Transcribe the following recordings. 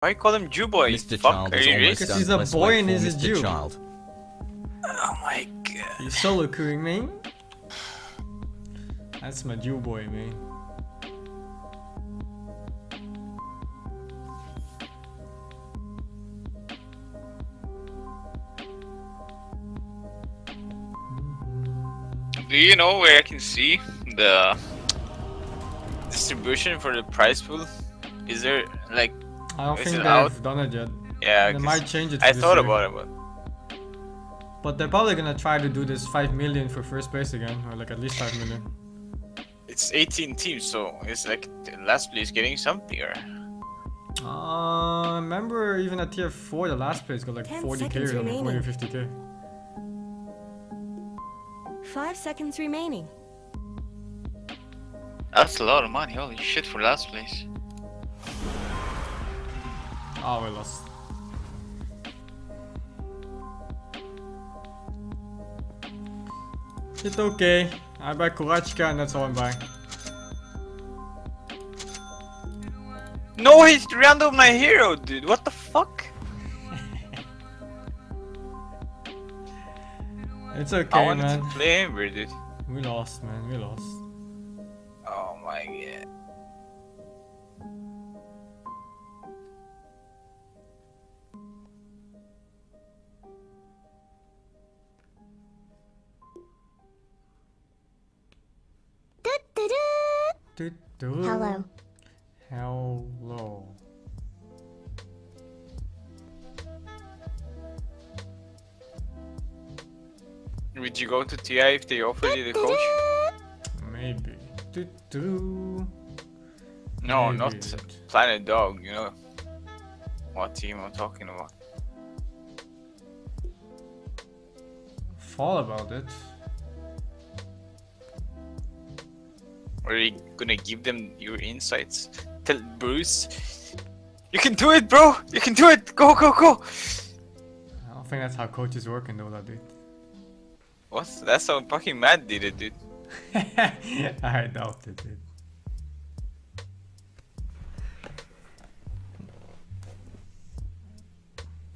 Why you call him Jew boy? Mr. Fuck, Child are you racist? Because he's a boy and for he's a Mr. Jew. Child. Oh my god. You solo queuing, man? That's my Jew boy, man. Do you know where I can see the distribution for the prize pool? Is there like I don't Is think it they've out? done it yet. yeah? They 'cause might change it. I this thought year. about it, but But they're probably gonna try to do this 5 million for first place again, or like at least 5 million. it's 18 teams, so it's like the last place getting something. Or Uh, remember even at tier 4, the last place got like 40k or something, 40 or 50k. Five seconds remaining. that's a lot of money. Holy shit for last place. Oh, we lost. It's okay. I buy Kurachika and that's all I'm buying. No, he's random my hero, dude. What the fuck? It's okay, I okay, wanted man. to play Ember, dude. We lost, man. We lost. Oh my god. Do, do. Hello. Hello. Would you go to TI if they offered you the coach? Maybe. Do, do. No, Maybe, not dude. Planet Dog. You know what team I'm talking about. Thought about it. Are you gonna give them your insights? Tell Bruce, you can do it, bro. You can do it. Go, go, go. I don't think that's how coaches work in Dota, dude. What? That's how fucking Matt did it, dude. I doubt it, dude.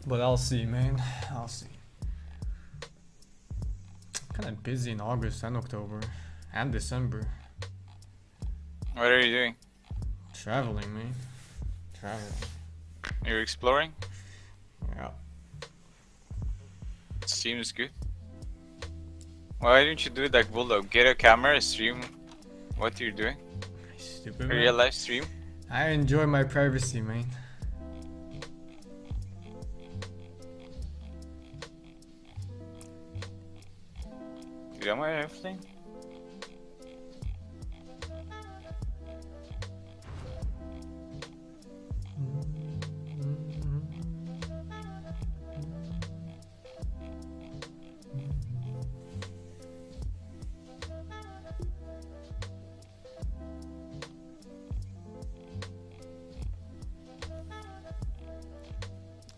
But I'll see, man. I'll see. Kind of busy in August and October and December. What are you doing? Traveling, man. Traveling. You're exploring. Yeah. Seems good. Why don't you do it like Bulldog? Get a camera, stream what you're doing. Stupid. Man. real life stream. I enjoy my privacy, man. Am I everything?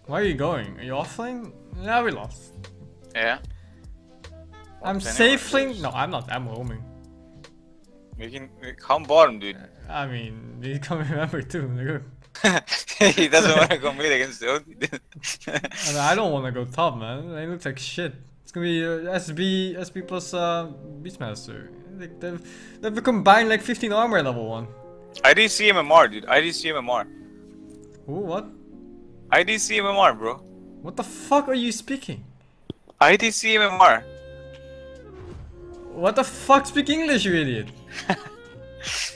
Where are you going? Are you offline? Yeah, we lost. Yeah. I'm What's safely. No, I'm not. I'm roaming. We can come bottom, dude. I mean, you can remember too. he doesn't want to compete against the OT, dude. I, mean, I don't want to go top, man. They look like shit. It's gonna be uh, SB, SB plus uh, Beastmaster. Like they've they've combined like 15 armor level one. I didn't see MMR, dude. I didn't see MMR. Ooh, what? IDC MMR, bro. What the fuck are you speaking? IDC MMR. What the fuck? Speak English, you idiot.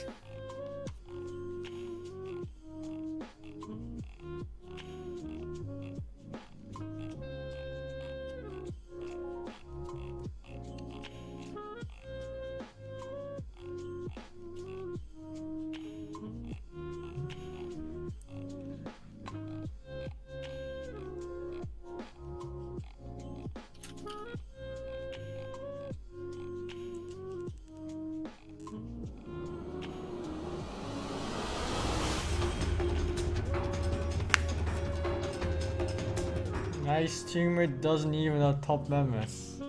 My streamer doesn't even have top members.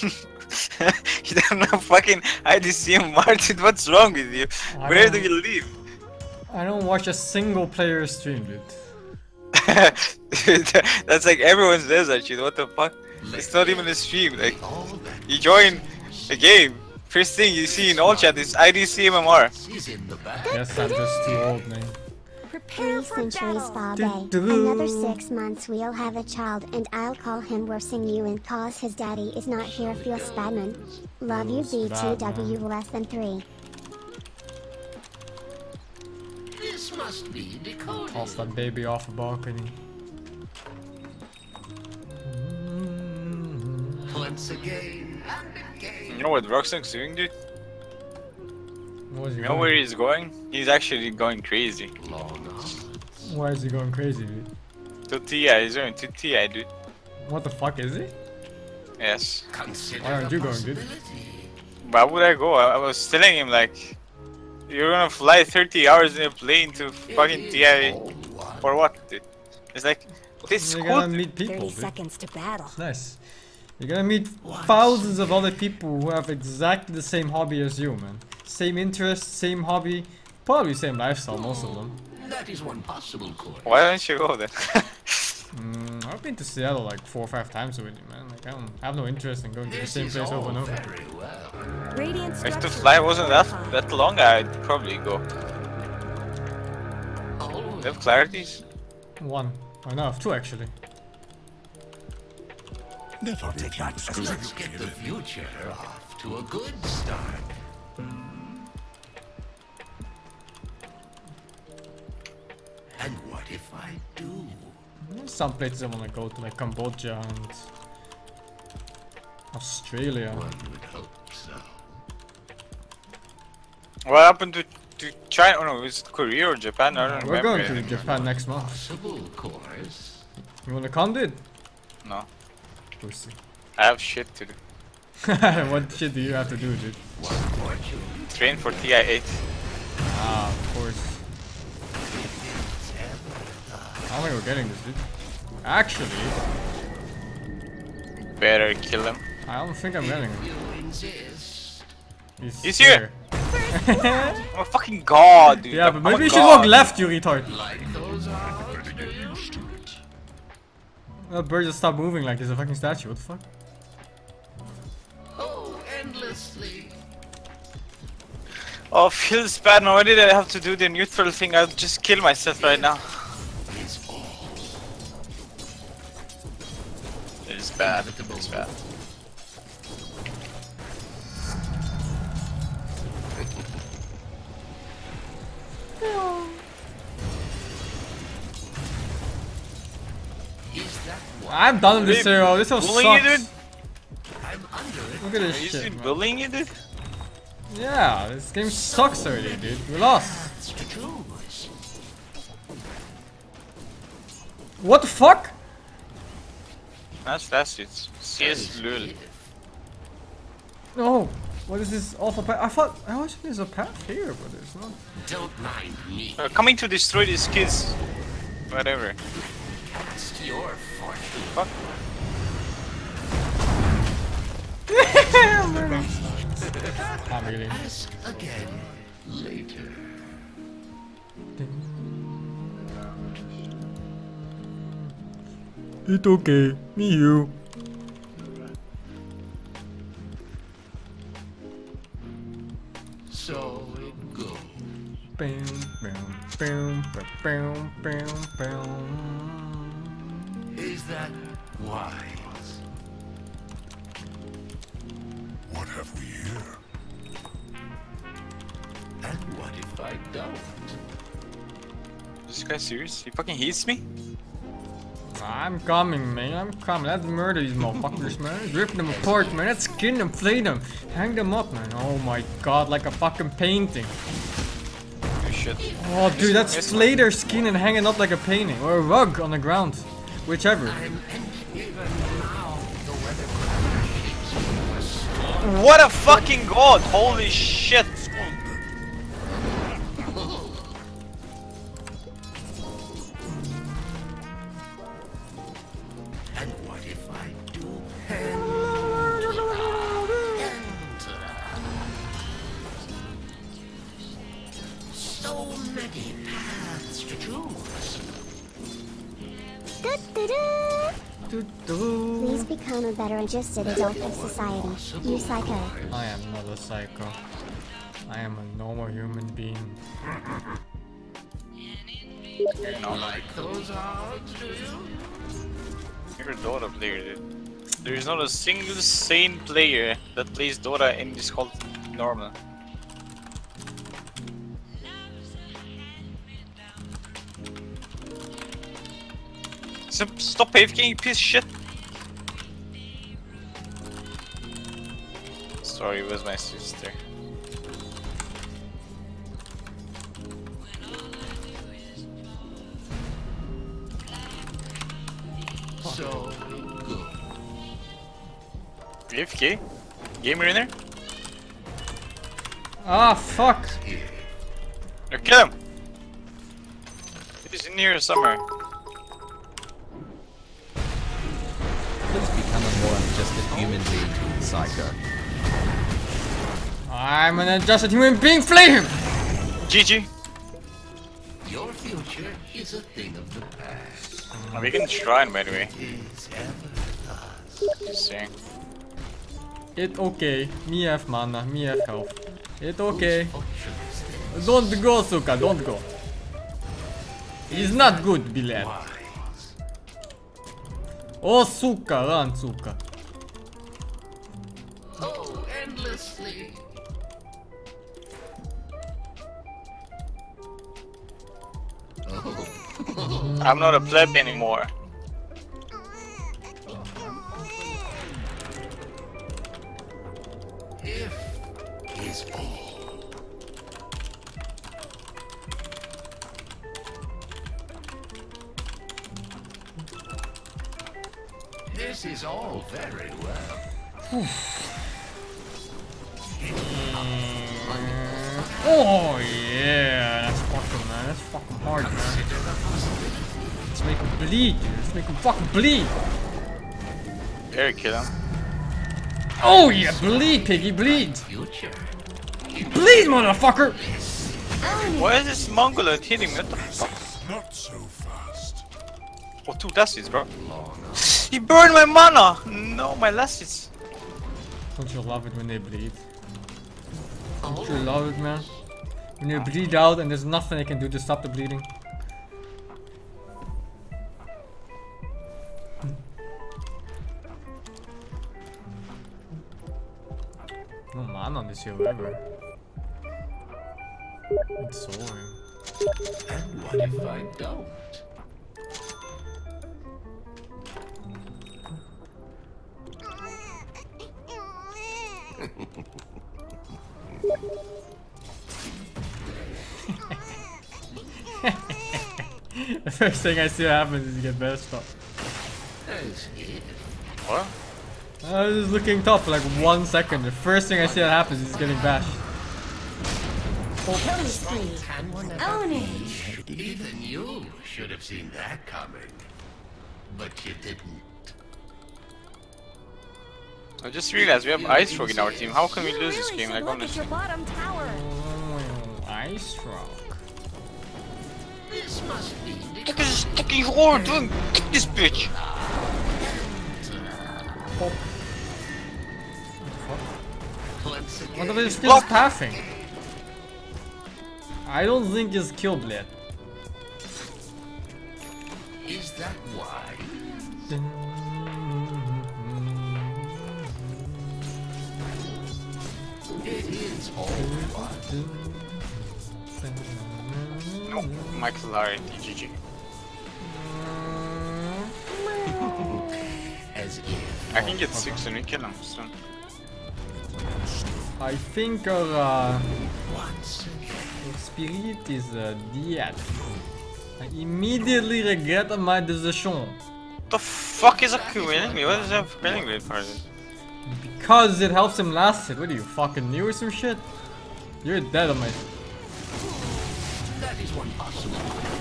you don't know fucking IDC MMR, dude. What's wrong with you? I Where do you live? I don't watch a single player stream, dude. That's like everyone says that shit. What the fuck? It's not even a stream. Like you join a game. First thing you see in all chat is IDC MMR. Yes, I'm just too old, man. Prepare Three for centuries battle. fall day. Another six months we'll have a child and I'll call him Worsing you and cause his daddy is not here feel Spadman. Love you Feels B2W less than three. This must be decoded. Toss that baby off a balcony. Once again and again. You know what Roxanne's doing, dude? What is You know going? where he's going? He's actually going crazy. Long. Why is he going crazy, dude? To TI, he's going to TI, dude. What the fuck is he? Yes. Consider Why aren't you going, dude? Why would I go? I, I was telling him like, you're gonna fly 30 hours in a plane to fucking TI All for what, dude? It's like, this You're cool. gonna meet people, 30 dude. seconds to battle. Nice. You're gonna meet thousands of other people who have exactly the same hobby as you, man. Same interest, same hobby, probably same lifestyle, most of them. That is one possible course. Why don't you go then? Mm, I've been to Seattle like four or five times already, man. Like I don't have no interest in going to the same place over and over. well. If the structures flight wasn't that that long, I'd probably go. Always. They have clarities? One. Oh no, two actually. Never take that as Let's get the future off to a good start. Some places I wanna go to, like Cambodia and Australia. One would hope so. What happened to, to China? Oh no, it's Korea or Japan? I don't We're remember. going to anymore. Japan next month. Possible course. You wanna come, dude? No, Pussy. I have shit to do. what shit do you have to do, dude? One. Train for TI-8. Ah, of course. I don't think we're getting this, dude. Actually, Better kill him. I don't think I'm getting him. He's, He's here. here. I'm a fucking god, dude. yeah, I'm but maybe you should god. walk left, you retard. Like. That bird just stopped moving like he's a fucking statue. What the fuck? Oh, endlessly. Oh, feels bad. Now, why did I have to do the neutral thing? I'll just kill myself right now. Bad. It's bad. Is that what I'm done with this Really hero. This one bullying you, sucks. dude? I'm under it? Look at Are you shit, man. bullying you, dude? Yeah, this game sucks already, dude. We lost. That's to choose. What the fuck? That's that's it. CS lul. No. What is this awful path? I thought I was there's a path here, but there's not. Don't mind me. Uh, coming to destroy these kids. Whatever. It's your fortune. Fuck. I'm really. Ask again later. It's okay. Me you. So it goes. Bam, bam, bam, bam, bam, bam, bam. Is that wise? What have we here? And what if I don't? This guy serious? He fucking hits me? I'm coming, man. I'm coming. Let's murder these motherfuckers, man. Rip them apart, man. Let's skin them, flay them, hang them up, man. Oh my god, like a fucking painting. Oh shit. Oh, dude, that's Yes, flay their skin and hanging up like a painting or a rug on the ground, whichever. And, and even now, the weather crash What a fucking god! Holy shit! Become a better adjusted adult of society. You psycho. I am not a psycho. I am a normal human being. You're not Like those odds, do you? You're a Dota player, dude. There is not a single sane player that plays Dota in this called normal. So stop AFKing, you piece of shit! Sorry, it was my sister. So good. AFK? Gamer in there? Ah, fuck! No, kill him! He's in here somewhere. I'm an adjusted human being, flay him! GG! Your future is a thing of the past. Oh, we can shrine by the way. Is ever Just saying. It okay. Me have mana, me have health. It okay. Don't go, Suka, don't go. He's not good, Bilal. Oh, Suka, run, Suka. Oh, endlessly. I'm not a pleb anymore. If is all. This is all very well. Mm. Oh, yeah. That's fucking, man. That's fucking hard, man. Let's make him bleed, dude. Let's make him fucking bleed. There, kill him. Oh, yeah. Bleed, piggy, bleed. Future. Bleed, motherfucker. Why is this Mongoloid hitting me? What the fuck? Not so fast. Oh, two lassies, bro. He burned my mana! No, my lassies. Don't you love it when they bleed? Don't you love it, man? When they bleed out and there's nothing they can do to stop the bleeding. On this hero ever. It's soaring. And what if I don't? the first thing I see happens is you get bashed up. What? I was just looking top for like one second. The first thing I see that happens is getting bashed. Killing spree. Own it. Even you should have seen that coming. But you didn't. I just realized we have IceFrog in our team. How can we lose this really game? should Like, look at honestly. your bottom tower. Oh, ice rock. This must be Look at this fucking whore doing. Kick this bitch! once What again. are they still Block. pathing? I don't think he's killed yet. Is that why? It is all fun. No, Michael Larry, GG. As if I can get six and we kill him soon. I think our uh, once spirit is uh, dead. I immediately regret my decision. The fuck is a killing me? What is that killing me for? Because it helps him last it. What are you, fucking new or some shit? You're dead on my... That is one possible.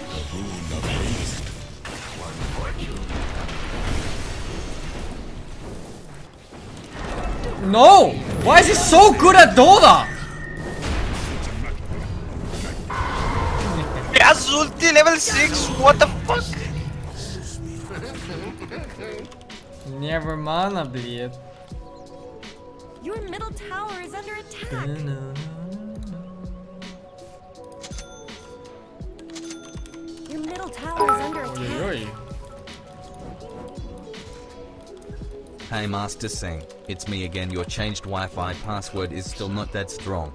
No! Why is he so good at Dota? He has ulti level 6, what the fuck? Never mind, I bleed. Your middle tower is under attack. Your middle tower is under attack. Hey Master Sing, it's me again. Your changed Wi-Fi password is still not that strong.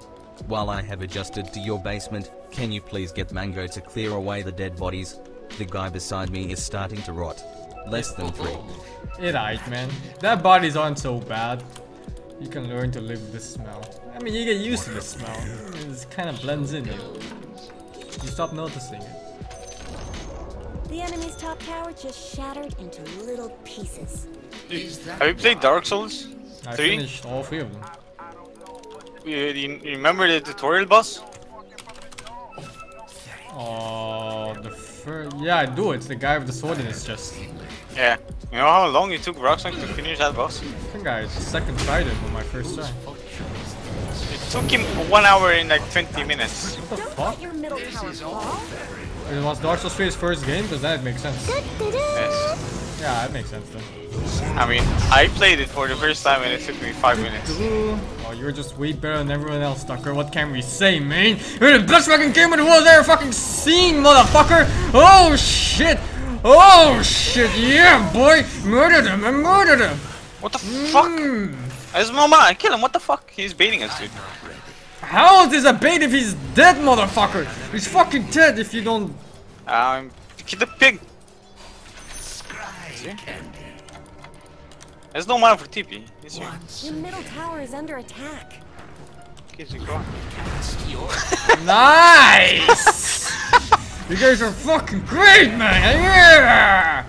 While I have adjusted to your basement, can you please get Mango to clear away the dead bodies? The guy beside me is starting to rot. Less than three. It aight, man. That bodies aren't so bad. You can learn to live with the smell. I mean, you get used to the smell. It kind of blends in you. You stop noticing it. The enemy's top tower just shattered into little pieces. Have you played Dark Souls? I Three? finished all three of them. You, you you remember the tutorial boss? Oh, the first. Yeah, I do. It's the guy with the sword in his chest. Yeah. You know how long it took Rocksong to finish that boss? I think I second tried it on my first try. It took him one hour and like 20 minutes. What the fuck? let your middle tower fall. It was Dark Souls 3's first game? Because that makes sense. Yes. Yeah, that makes sense then. I mean, I played it for the first time and it took me 5 minutes. Oh, you're just way better than everyone else, Tucker. What can we say, man? You're the best fucking gamer the world's ever fucking seen, motherfucker! Oh, shit! Oh, shit! Yeah, boy! Murdered him! I murdered him! What the fuck? Mm. There's no man, kill him, what the fuck? He's baiting us, dude. How is this a bait if he's dead, motherfucker? He's fucking dead if you don't... Um, kill the pig. See? There's no mana for TP. Is here. Your middle tower is under attack. Okay, so go. Nice! you guys are fucking great, man! Yeah!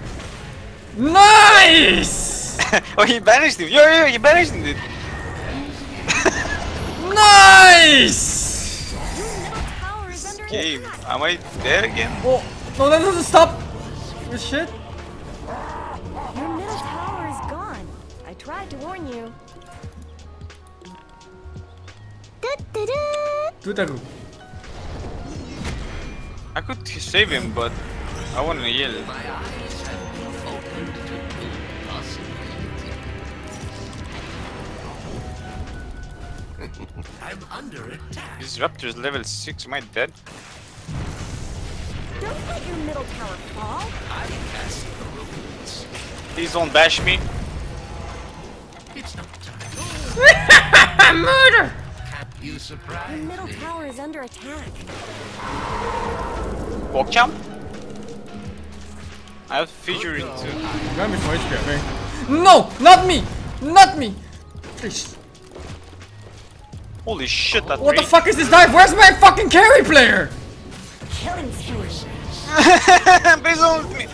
Nice! oh, he banished him. Yo, yo, he banished him, dude. Nice! Your middle tower is under Game, am I dead again? Oh, no, that doesn't stop. Oh, shit. Tried to warn you. Tutaru. I could save him, but I want to yell. I'm under attack. This Raptor's level 6, am I dead? Don't let your middle tower fall. Please don't bash me. It's not time. Murder! You Your surprised middle me. tower is under attack. Walk jump? I have feature into. Got me for HP, I think. No! Not me! Not me! Please. Holy shit, that What the fuck is this dive? Where's my fucking carry player? Killing spree. Please don't me.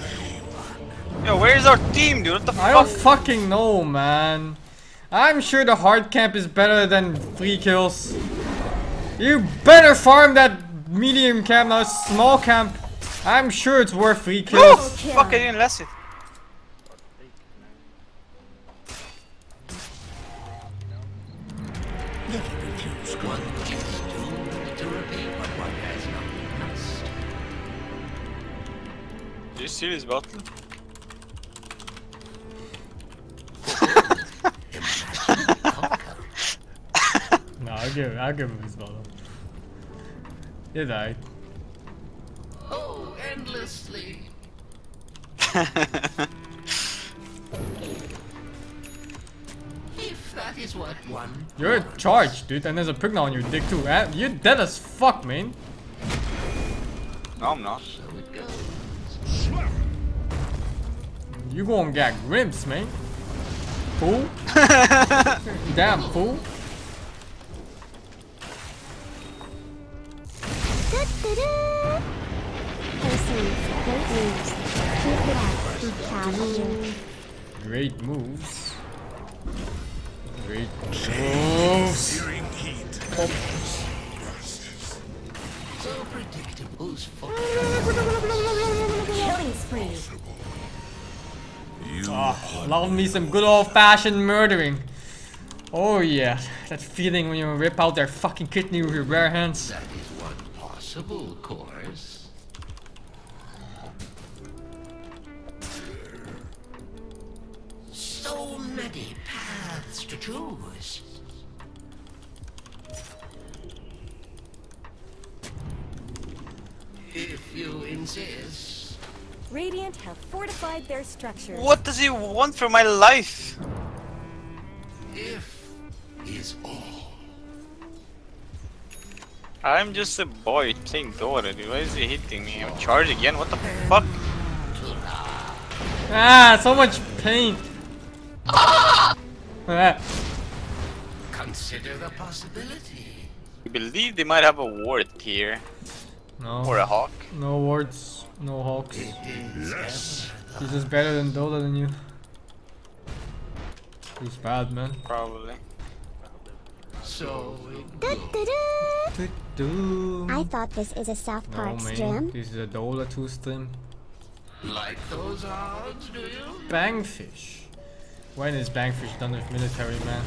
Yo, where's our team, dude? What the fuck? I don't fucking know, man. I'm sure the hard camp is better than free kills. You better farm that medium camp, now small camp. I'm sure it's worth free Oh, kills. fuck, I didn't last it. To repeat what one has not must. Do you see this bottle? I'll give, I'll give him his bottle. He died. Oh, endlessly. If that is what one You're charged, dude, and there's a Pugna on your dick too. Eh? You're dead as fuck, man. no, I'm not. so it goes. You gonna get grimps, man. Fool. Damn fool. Person, great news. Keep it up. Be proud. Great moves. Great moves. Searing heat. So predictable's. Killing spree. You Ah, love me some good old fashioned murdering. Oh yeah, that feeling when you rip out their fucking kidney with your bare hands. That is one possible course. You insist. Radiant have fortified their structures. What does he want from my life? If is all. I'm just a boy playing Dota, dude. Why is he hitting me? I'm charged again? What the fuck? Ah, so much pain. Ah. Consider the possibility. I believe they might have a ward here. No. Or a hawk. No wards, no hawks. Yes. He's just better than Dota than you. He's bad, man. Probably. So Do, do. I thought this is a South Park man. stream. This is a Dota 2 stream. like those odds, do you? Bangfish. When is Bangfish done with military, man?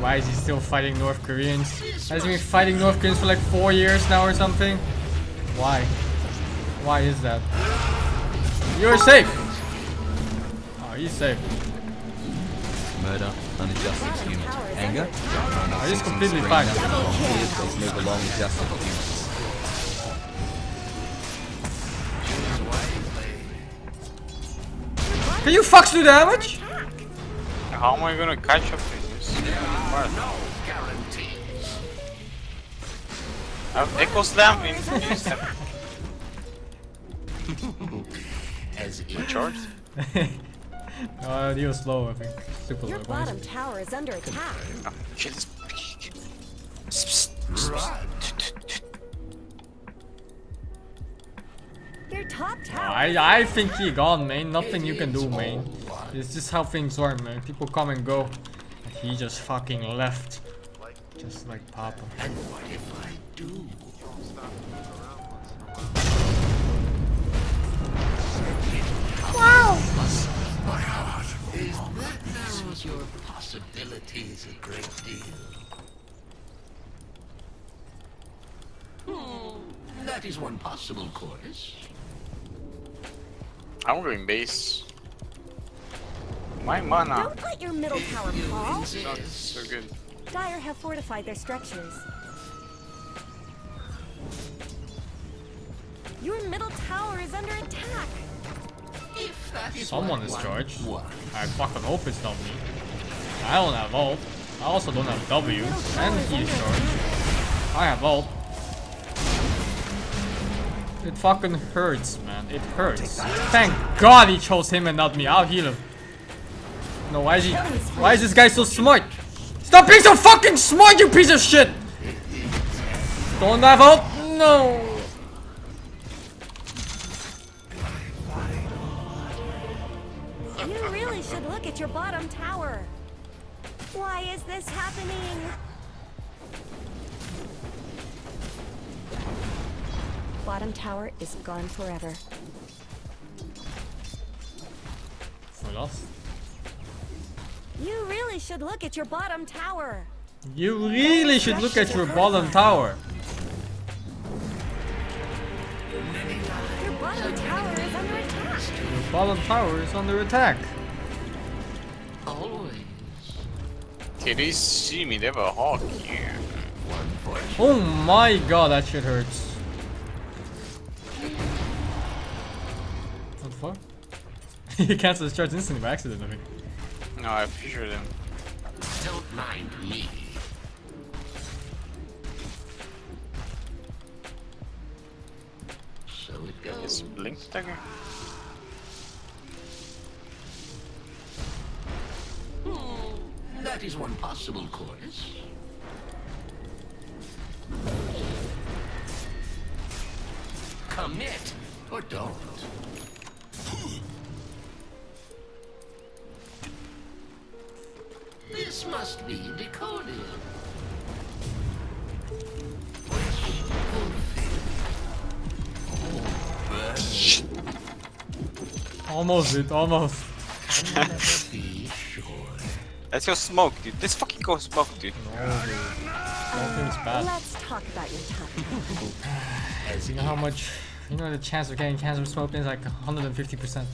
Why is he still fighting North Koreans? Has he been fighting North Koreans for like four years now or something? Why? Why is that? You're safe! Oh, he's safe. Murder, unadjusted humans. Anger, Oh, he's completely fine. Please move along adjusted humans. Can you fucks do damage? How am I gonna catch up with this? I have Echo Slam in in step. As if Charged? uh, he was slow, I think. Super Your low. bottom tower is under attack. Oh, kill this. Your top tower. I, I think he gone, man. Nothing you can do, man. It's just how things are, man. People come and go. He just fucking left. Just like Papa. and what if I do? My heart. Is that narrows your possibilities a great deal? Hmm, that is one possible course. I'm going base. My mana. Don't let your middle tower fall. Not so good. Dire have fortified their structures. Your middle tower is under attack. If that is Someone what is one charged. wants. I fucking hope it's not me. I don't have ult. I also don't have W. And he is charged. I have ult. It fucking hurts, man. It hurts. Thank God he chose him and not me. I'll heal him. No, why is he? Why is this guy so smart? Stop being so fucking smart, you piece of shit! Don't have ult? No. At your bottom tower. Why is this happening? Bottom tower is gone forever. We lost. You really should look at your bottom tower. You really should look at your bottom tower. Your bottom tower is under attack. Your bottom tower is under attack. Always Okay, they see me. They have a hawk here. Oh my god, that shit hurts. What the fuck? he cancelled his charge instantly by accident, I think. No, I fissured him. Don't mind me. So it Is goes. Blink Dagger? That is one possible course. Commit or don't. This must be decoded. Almost, it, almost. Never be sure. Let's go smoke, dude. Let's fucking go smoke, dude. Smoking's bad. Let's talk about your top tower. As You know how much, you know the chance of getting cancer from smoking is like 150%.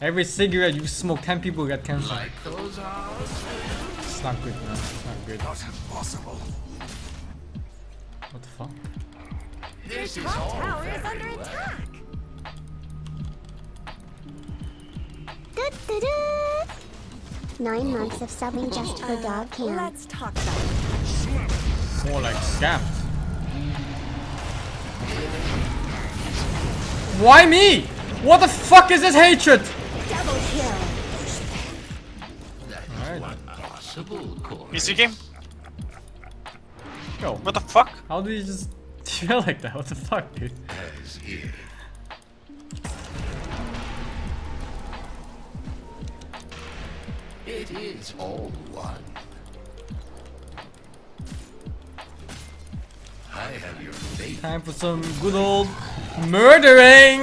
Every cigarette you smoke, 10 people get cancer. Like those odds? It's not good, man. It's not good. Not impossible. What the fuck? This is Top all tower is under well. attack. Du-du-du. Nine months of subbing just for dog cam. Let's talk about it. More like scams. Why me? What the fuck is this hatred? Double kill. Alright. Possible course. Easy game. Yo, What the fuck? how do you just feel like that? What the fuck, dude? It is all one. I have your faith. Time for some good old murdering!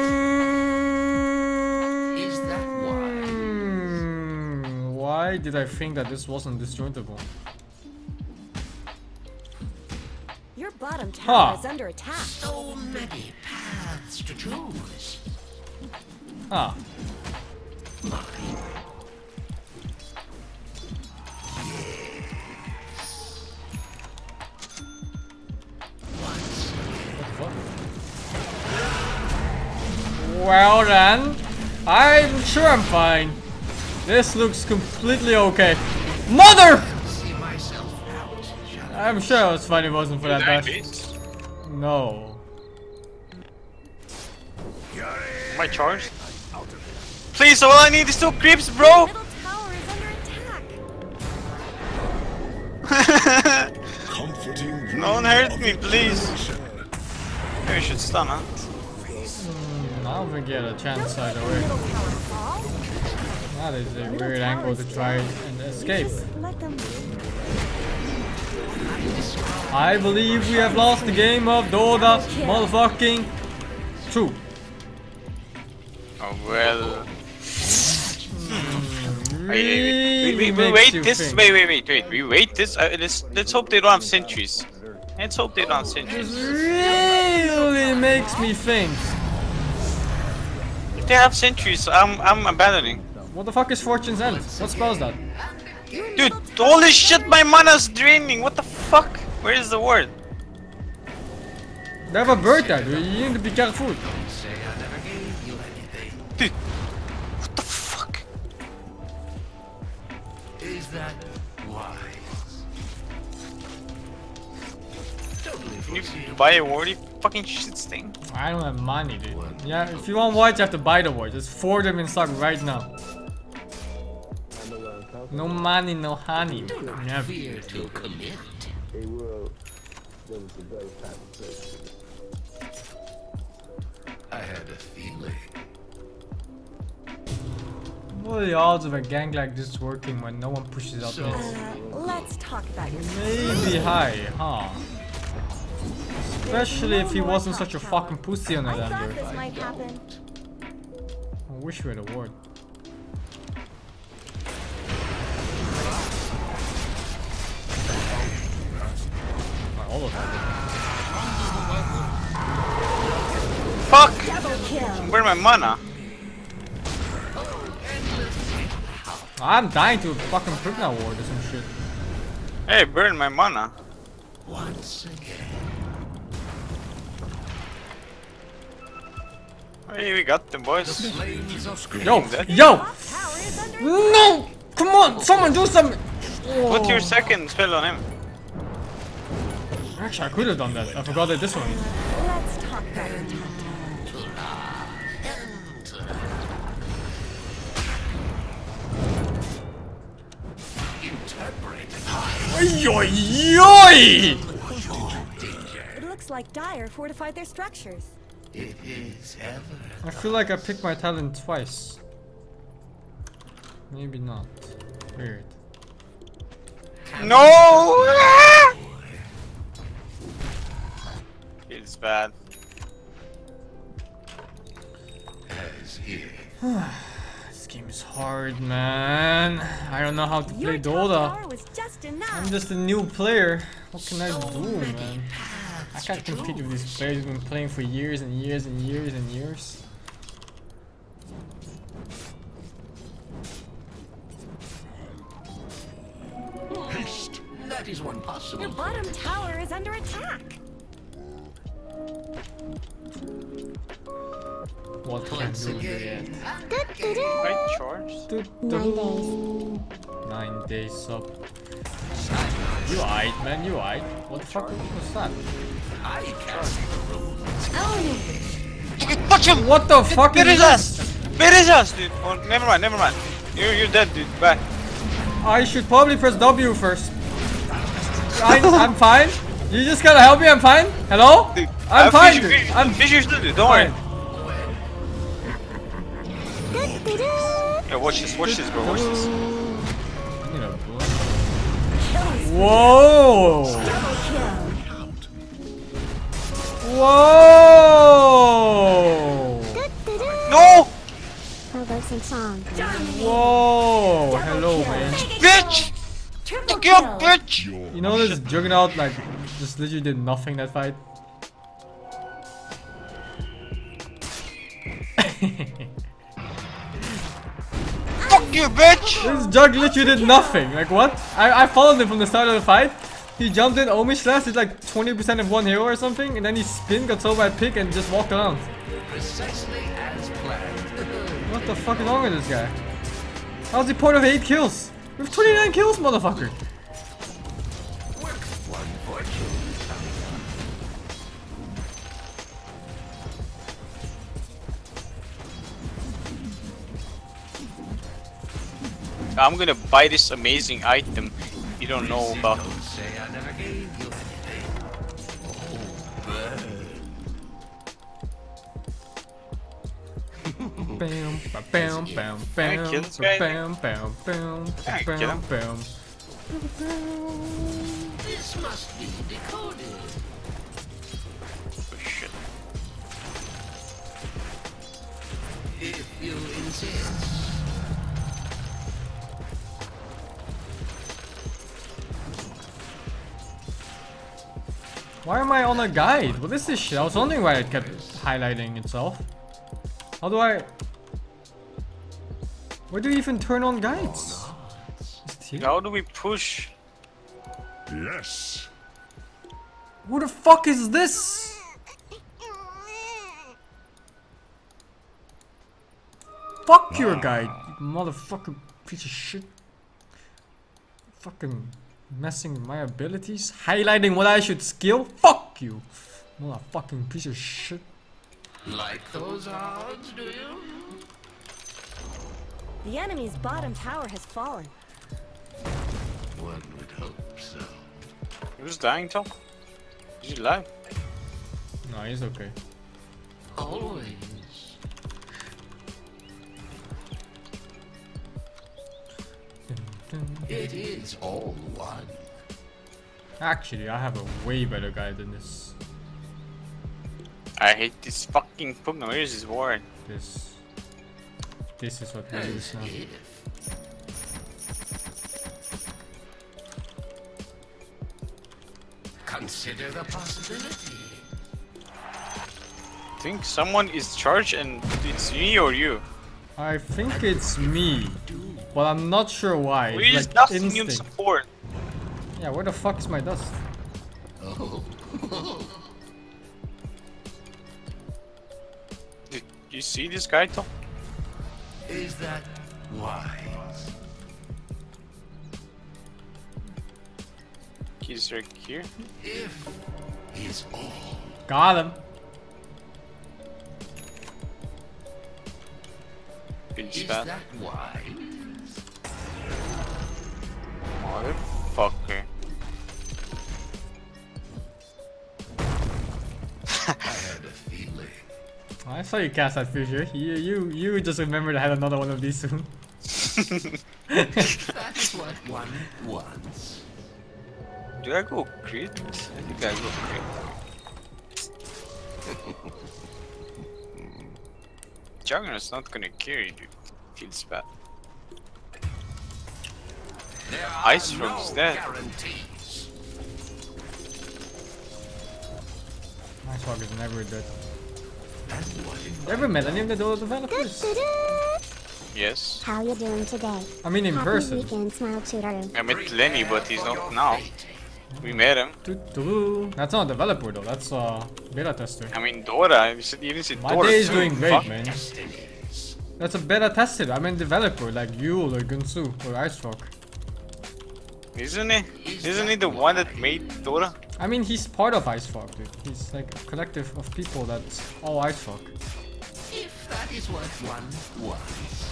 Is that why? Hmm, Why did I think that this wasn't disjointable? Your bottom tower Huh. is under attack. So many paths to choose. Ah, what Well then, I'm sure I'm fine. This looks completely okay. Mother! See myself out. Shall I? I'm sure it was fine it wasn't for that Nine dash. No. My charge? Please, all I need is two creeps, bro! Middle tower is under attack. Comforting No one dream hurt me, please. Maybe we should stun, huh? I don't think had a chance either way. Middle tower fall. That is a weird angle to try and escape. Just let them. I believe we have lost the game of Dota motherfucking two. Oh, well. Wait, Really wait, wait, wait, wait, this, wait, wait, wait, wait, we wait this, uh, let's, let's hope they don't have sentries. Let's hope they don't have This sentries. really makes me think. If they have sentries, I'm, I'm abandoning. What the fuck is Fortune's End? What spells that? Dude, holy shit, my mana's draining, what the fuck? Where is the word? They have a bird there, dude. You need to be careful. Say I never gave you anything. Dude, what the fuck? Is that wise? Totally Can you buy a word, you fucking shit thing? I don't have money, dude. Yeah, if you want whites, you have to buy the whites. There's four of them in stock right now. No money, no honey. Never. Fear to commit. I had a feeling. What are the odds of a gang like this working when no one pushes out So- mids? Uh, let's talk about your Maybe high, huh? Especially if he wasn't such a fucking pussy on I that thought ender. this might happen. I wish we had a word. Not all of that. Fuck! Double kill. Where my mana? I'm dying to a fucking Pugna ward or some shit. Hey, burn my mana. Once again. Hey, we got them, boys. Flames of scream. Yo, yo! Top tower is under No! Come on, someone do something! Put your second spell on him. Actually, I could have done that. I forgot that this one. Let's talk about your Oi, oi, oi! It looks like Dire fortified their structures. It is ever. I feel like I picked my talent twice. Maybe not. Weird. No! it's bad. As here. This game is hard, man. I don't know how to Your play top Dota. was just. I'm just a new player. What can I do, man? I can't compete with these players who've been playing for years and years and years and years. Haste! That is one possible. Your bottom tower is under attack. What can do yet? Right, charge? Nine days. Nine days up. You aight, man, you aight. What the fuck was that? I cast the rules. You can touch him! What the fuck Where is us? Where is us, dude? Oh, never mind, never mind. You're, you're dead, dude. Bye. I should probably press W first. I, I'm fine. You just gotta help me, I'm fine. Hello? Dude, I'm uh, fine, fish- dude. fish- I'm fish dude. Don't fine. worry. Yeah, watch this, watch this, bro. Watch this. Whoa! Whoa! No! Whoa! Hello, man. Bitch! Triple kill. bitch! You know this Juggernaut like just literally did nothing that fight. Fuck you, bitch! This Jug literally did nothing. Like what? I, I followed him from the start of the fight. He jumped in, Omnislash did like 20% of one hero or something, and then he spin, got sold by a pick, and just walked around. Precisely as planned. What the fuck is wrong with this guy? How's he point of 8 kills? We have 29 kills, motherfucker! I'm gonna buy this amazing item you don't know about. Don't say I never gave you anything. Oh, bird. Bam, ba- bam, bam, bam, kill this ba- guy? bam, bam, bam, Yeah, kill bam, him. bam. This must be decoded. Oh, shit. If you insist. Why am I on a guide? What is this shit? I was wondering why it kept highlighting itself. How do I... Where do you even turn on guides? Is it here? How do we push? Yes. Who the fuck is this? Fuck your ah. guide, you motherfucker piece of shit. Fucking messing with my abilities. Highlighting what I should skill? Fuck you. Motherfucking piece of shit. Like those odds, do you? The enemy's bottom tower has fallen. One would hope so. Who's dying, Tom? Is he alive? No, he's okay. Always. It is all one. Actually, I have a way better guy than this. I hate this fucking Pugna. Where is his ward? This. This is what we As use now. if. Consider the possibility. I think someone is charged and it's me or you. I think it's me, but I'm not sure why. We It's use like nothing in instinct. support. Yeah, where the fuck is my dust? Oh, Did you see this guy, Tom? is that wise? He's right here. If is all. Got him. Pinch Is that that wise? Saw you cast that fissure. You, you, you just remembered I had another one of these soon. That's what one wants. Do I go crit? I think I go crit. Juggernaut's not gonna carry you. Feels bad. There are Ice no dead. guarantees. My Swag is never dead. And what if You ever met any of the Dota developers? Yes. How you doing today? I mean in Happy person. weekend, smile tutor. I met Lenny, but he's not now. We met him. That's not a developer though, that's a beta tester. I mean Dota. You said you didn't say My Dora. day is too. doing great, Fuck. man. That's a beta tester. I mean developer like Yule or Gunsu or IceFrog. Isn't he? Isn't he the one that made Dota? I mean he's part of IceFrog, dude. He's like a collective of people that's all IceFrog. If that is what one wants.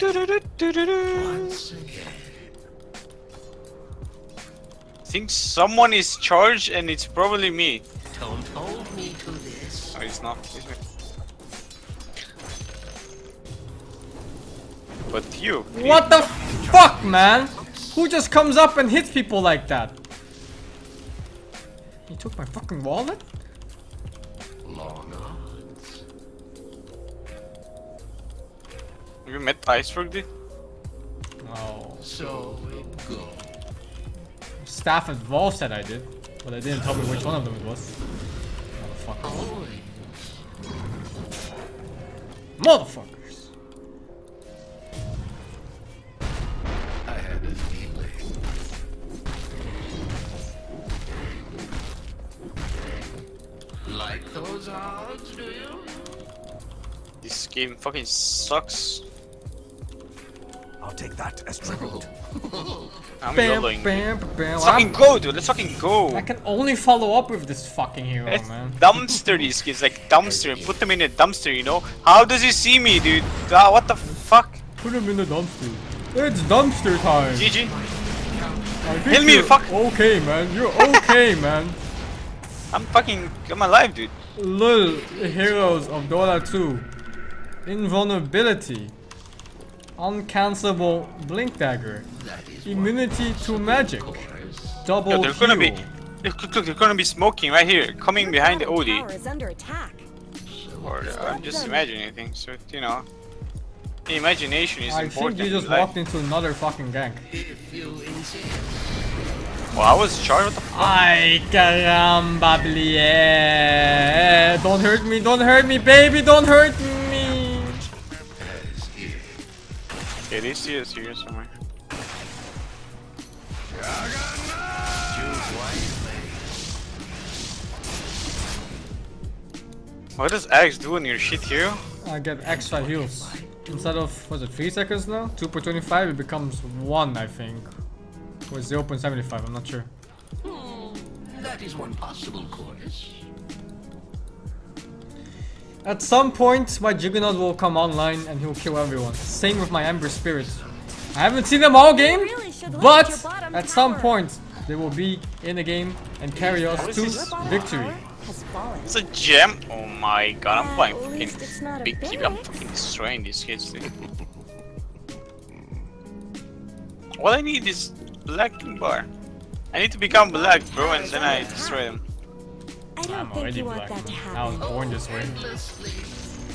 Once again. think someone is charged and it's probably me. Don't hold me to this. Oh, it's not. It's me. But you. What the fuck, man? Who just comes up and hits people like that? He took my fucking wallet? Long odds. You met IceFrog, dude? Oh. So it goes. Staff at Valve said I did, but they didn't tell me which one of them it was. Motherfucker. Always. Like those odds, do you? This game fucking sucks. I'll take that as tribute. I'm Bam, YOLOing. bam, bam, bam. Let's fucking I'm- go, dude. Let's fucking go. I can only follow up with this fucking hero, Let's man. dumpster these kids, like dumpster. Put them in a dumpster, you know? How does he see me, dude? Ah, what the fuck? Put him in the dumpster. It's dumpster time. GG. I think Kill me, fuck. Okay, man. You're okay, man. I'm fucking. I'm alive, dude. Lol, heroes of Dota 2. Invulnerability. Uncancelable Blink Dagger. Immunity to magic. Double Yo, they're gonna be. Look, look, look, they're gonna be smoking right here, coming behind the Your OD. is under attack. Or uh, I'm just imagining things, so you know. Imagination is I think you just in walked into another fucking gank. If you insist. Well, I was charged. What the fuck? Ay, caramba. Don't hurt me, don't hurt me, baby, don't hurt me. Okay, they see us here somewhere. What does X do in your shit here? I get extra heals. Instead of, was it 3 seconds now? 2 per 25, it becomes 1, I think. Or 0 0.75, I'm not sure. Hmm, that is one possible course. At some point, my Juggernaut will come online and he'll kill everyone. Same with my Ember Spirit. I haven't seen them all game, really should look at but at some point, they will be in the game and carry us to this? Your bottom victory. tower has fallen. It's a gem. Oh my god, I'm At playing it's not fucking big keep. I'm fucking destroying these kids, dude. All I need is black bar. I need to become black, bro, and then I destroy them. I don't I'm think already you want black. that to man. I was born this way.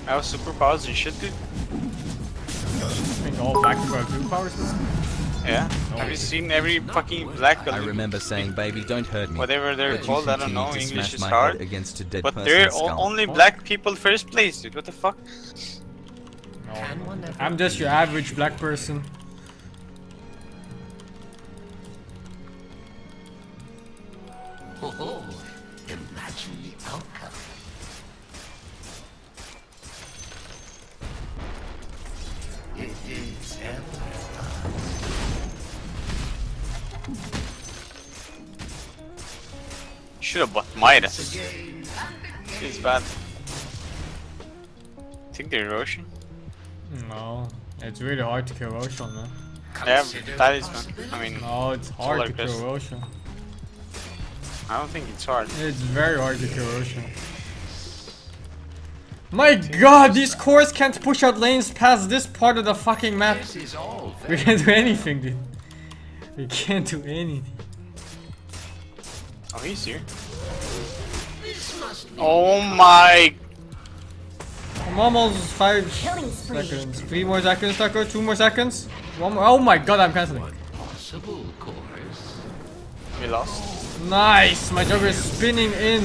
I have superpowers and shit, dude. I think all black people have two powers. Yeah. Have you seen every fucking black? I remember saying, baby, don't hurt me. Whatever they're but you called, I don't know. to English smash is my hard. against a dead But they're o- skull. only black people first place, dude. What the fuck? I'm just your average black person. Oh, oh, imagine the outcome. It is Should have bought Midas. game. It's bad. Think they're Roshan? No, it's really hard to kill Roshan, man. Yeah, that is, man. I mean, No, it's hard Solar to kill Crest. Roshan. I don't think it's hard. It's very hard to kill Roshan. My god, these cores can't push out lanes past this part of the fucking map. This is all We can't do anything, dude. We can't do anything. Oh, he's here. This must be Oh my. I'm almost five seconds. Three more seconds, Tucker. Two more seconds. One more. Oh my god, I'm canceling. We lost. Nice. My Jugger is spinning in.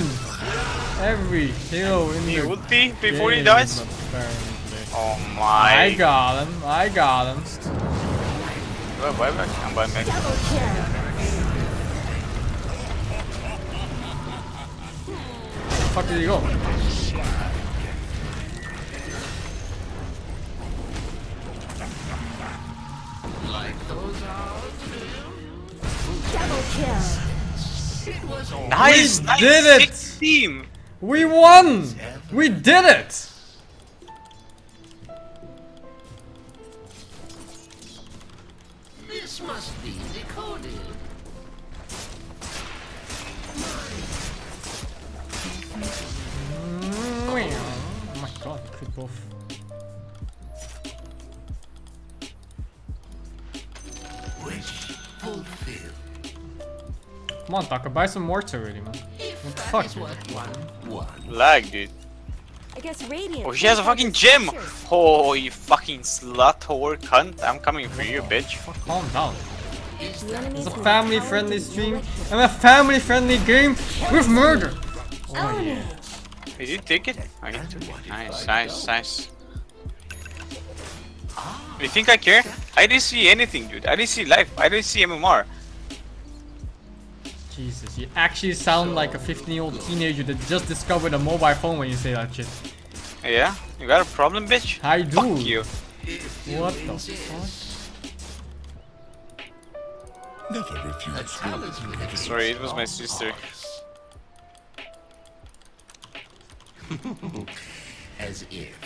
every hero in He the ulti before he dies? apparently. Oh I got him. I got him. Buy buyback? I'm buying back. Fuck did he go? Double kill. Nice! nice did it! team! We won! We did it! This must be decoded. Mm, oh my god, we could Come on, Taka, buy some mortar already, man. If What the fuck, is dude? what one. Lag, dude. I guess Radiant. Oh, she has a fucking gem! Oh, you fucking slut whore cunt. I'm coming for you, bitch. Fuck, calm down. It's a family-friendly stream it. and a family friendly game with murder. Own oh, it. Did you take it? I need to. Nice, nice, nice. You think I care? I didn't see anything, dude. I didn't see life. I didn't see MMR. Jesus, you actually sound like a 15 year old teenager that just discovered a mobile phone when you say that shit. Yeah? You got a problem, bitch? I do. Fuck you. What the fuck? Never refuse. Sorry, it was my sister. As if.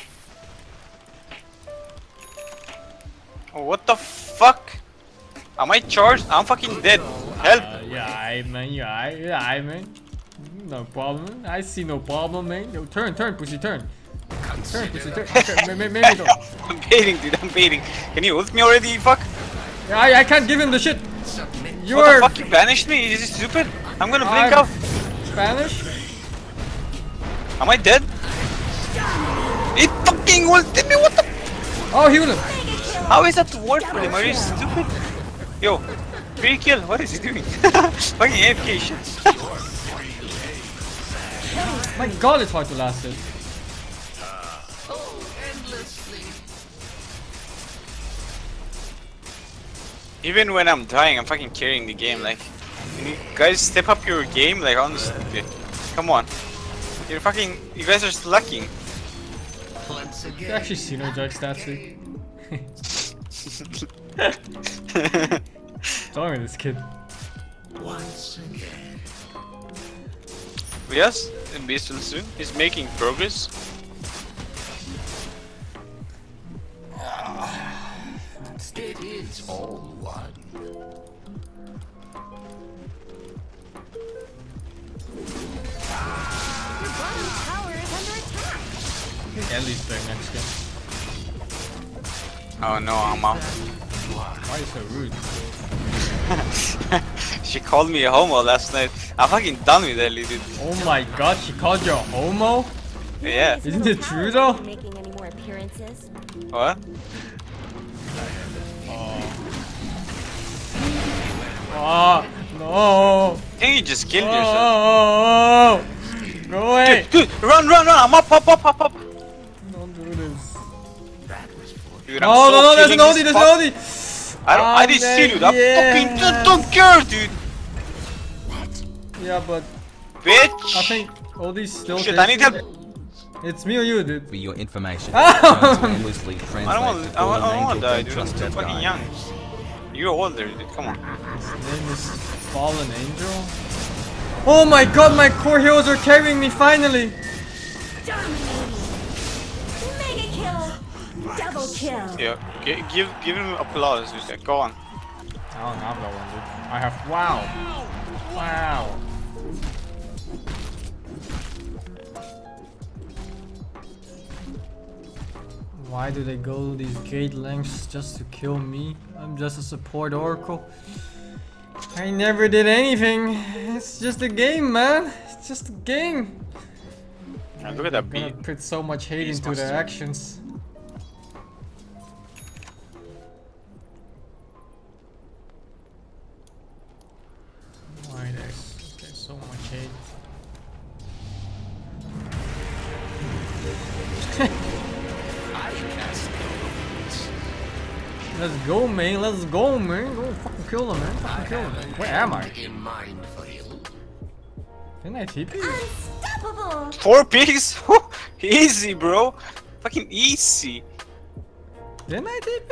Oh, what the fuck? Am I charged? I'm fucking dead. Help! Uh, yeah, I man, yeah, I, yeah, I man. No problem. I see no problem, man. Yo, turn, turn, pussy, turn. Turn, pussy, turn. Maybe don't. I'm baiting, dude. I'm baiting. Can you ult me already, fuck? Yeah, I, I can't give him the shit. Submit. You What the are fuck? You banished me? Is this stupid? I'm gonna blink I'm- off. Spanish. Am I dead? It fucking ulted me. What the? Oh, he him. How is that the word for him? Are you stupid? Yo, free kill. What is he doing? fucking AFK shit. My god, it's hard to last it. Oh. Even when I'm dying, I'm fucking carrying the game. Like, can you guys step up your game. Like, honestly, come on. You're fucking. You guys are slacking. Once You actually seen her judge stats, dude. What's with this kid? Once again. yes, and be still soon. He's making progress. It is all one. Your bottom tower is under attack. I think Ellie's playing next game. Oh no, I'm out. Why are you so rude? she called me a homo last night. I'm fucking done with Ellie, dude. Oh my god, she called you a homo? Yeah. Isn't it true though? Making any more appearances? What? Oh, ah, no. I think you just killed yourself. Oh, go away. Dude, run, run, run! I'm up, up, up, up, up! Don't do this. Dude, I'm Oh, so no, no, there's an killing OD, there's an OD. I don't, I Oh, didn't see, dude. I yeah. fucking just don't care, dude. What? Yeah, but Bitch. I think OD's still Shit, I need chasing- help. It's me or you, dude. For your information, Ah! loosely I don't want, to I want, I don't want to die, dude. I'm trust too fucking guy. young. You're older, dude. Come on. His name is Fallen Angel. Oh my god, my core heroes are carrying me finally! Dominating. Mega kill. Double kill. Yeah, gi- give give him applause, dude. Go on. I don't have that one, dude. I have. Wow! Wow! Why do they go these great lengths just to kill me? I'm just a support oracle. I never did anything. It's just a game, man. It's just a game. And look at that beat. put so much hate into their Beastmaster. actions. Kill him, man. Fucking kill him. Where am I? In mind for you. Didn't I TP? Unstoppable! Four pigs? easy, bro. Fucking easy. Didn't I TP?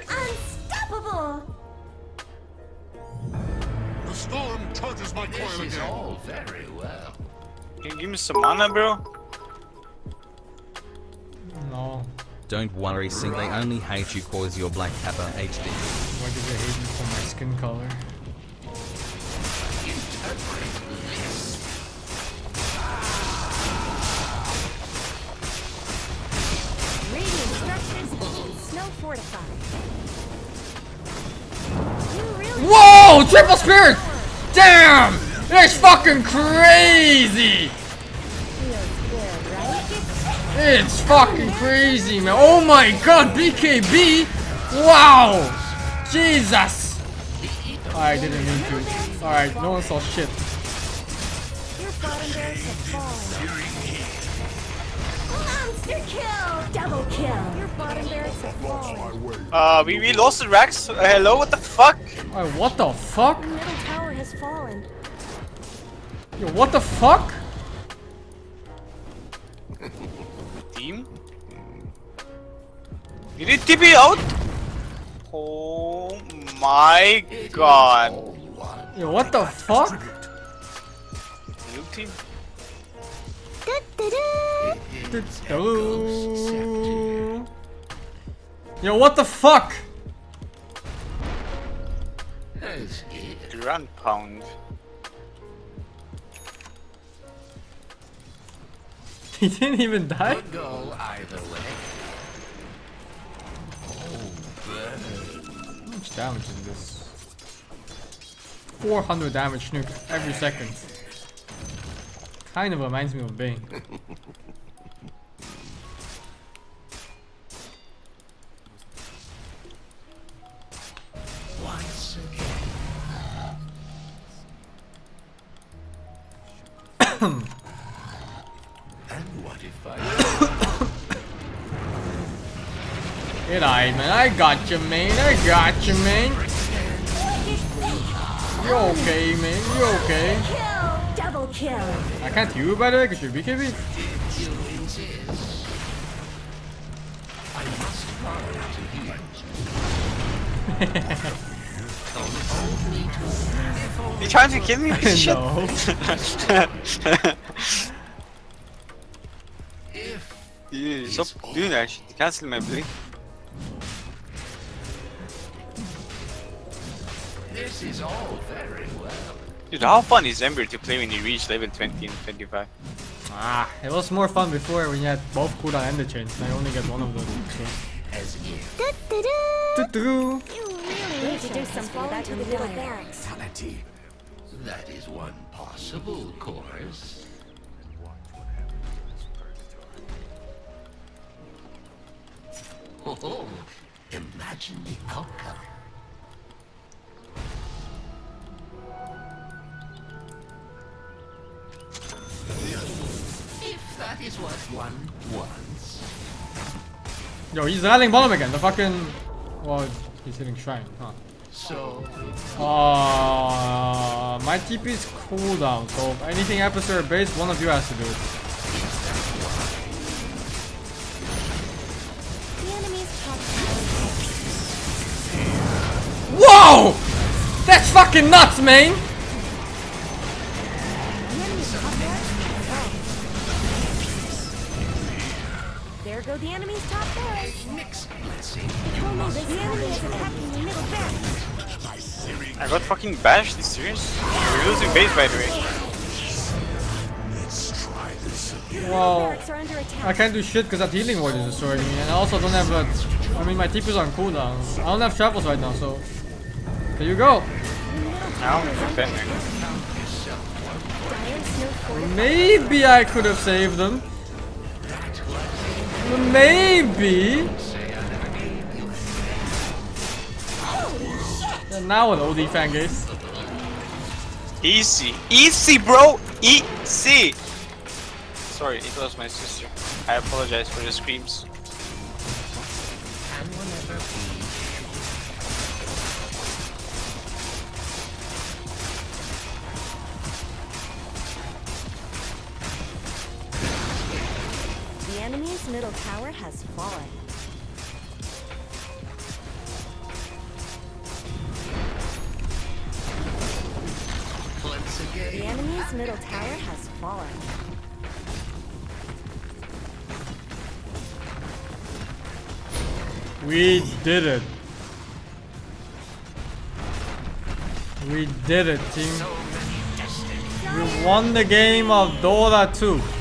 Unstoppable! The storm charges my This coil is again. all very well. Can you give me some mana, bro? No. Don't worry, Sing, they only hate you cause you're Black Kappa HD. Why did they hate me for my skin color? Radiant structures snow fortified. You really Whoa! Triple spirit! Damn! That's fucking crazy! Feels good, right? It's fucking crazy, man. Oh my god, BKB! Wow! Jesus! I didn't mean to. Alright, no one saw shit. Your bottom barracks have fallen. Monster kill! Double kill! Your bottom barracks have. Uh, we, we lost the Rex. Uh, hello, what the fuck? Alright, what the fuck? Your middle tower has fallen. Yo, what the fuck? Team? Did TP out? Oh my god. Yo, what the fuck? New team? Yo, what the fuck? Ground pound. He didn't even die? could go either way. How much damage is this? 400 damage nuke every second. Kind of reminds me of Bane. Once again. It I man, I got you man, I got you man. You okay man, you okay. Double kill! I can't heal you by the way, cause you're BKB. you insist? I must follow to hear. You trying to kill me? No. If Dude, stop doing that shit. Cancel my play. this is all very well. Dude, how fun is Ember to play when you reach level 20 and 25? Ah, it was more fun before when you had both cooldown and the chains. Now you only get one of them. So. As if Doo-doo. You really need to do something about your middle barracks. Fatality. that is one possible course. Oh, imagine the outcome. If that is what one wants. Yo, he's rallying bottom again. The fucking. Well, he's hitting shrine, huh? So, Uh, my TP is cooldown, so if anything happens to her base, one of you has to do it. Whoa! That's fucking nuts, man! The enemy's top barracks have fallen. There go the enemy's top barracks. mixed blessing. The enemy is attacking the middle barracks. I got fucking bashed, you serious? We're losing base by the way. Well, Barracks are under attack. I can't do shit because that healing ward is destroying me, and I also don't have a. I mean, my TP is on cooldown. I don't have travels right now, so. There you go. Now, defending. Dire snow. Maybe I could have saved them. Maybe. And now an OD fan gaze. Easy. Easy, bro! Easy! Sorry, it was my sister. I apologize for the screams. The enemy's middle tower has fallen. Once The enemy's middle tower has fallen. We did it. We did it, team. We won the game of Dota 2.